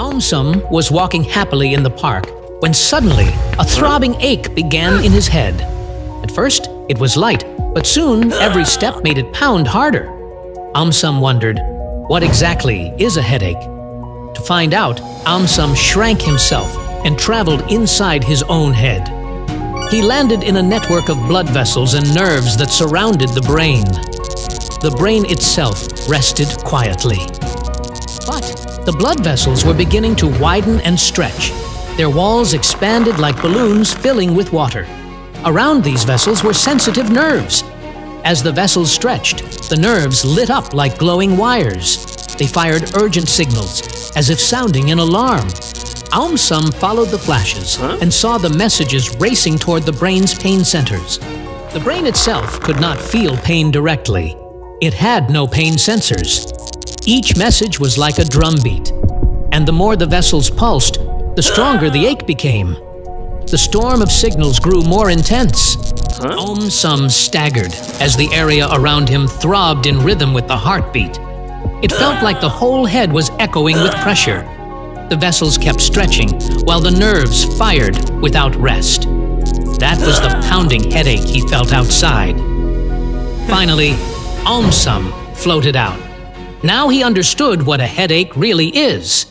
Aumsum was walking happily in the park when suddenly a throbbing ache began in his head. At first, it was light, but soon every step made it pound harder. Aumsum wondered, what exactly is a headache? To find out, Aumsum shrank himself and traveled inside his own head. He landed in a network of blood vessels and nerves that surrounded the brain. The brain itself rested quietly. But the blood vessels were beginning to widen and stretch. Their walls expanded like balloons filling with water. Around these vessels were sensitive nerves. As the vessels stretched, the nerves lit up like glowing wires. They fired urgent signals, as if sounding an alarm. Aumsum followed the flashes huh? and saw the messages racing toward the brain's pain centers. The brain itself could not feel pain directly. It had no pain sensors. Each message was like a drumbeat, and the more the vessels pulsed, the stronger the ache became. The storm of signals grew more intense. Huh? Aumsum staggered as the area around him throbbed in rhythm with the heartbeat. It felt like the whole head was echoing with pressure. The vessels kept stretching, while the nerves fired without rest. That was the pounding headache he felt outside. Finally, Aumsum floated out. Now he understood what a headache really is.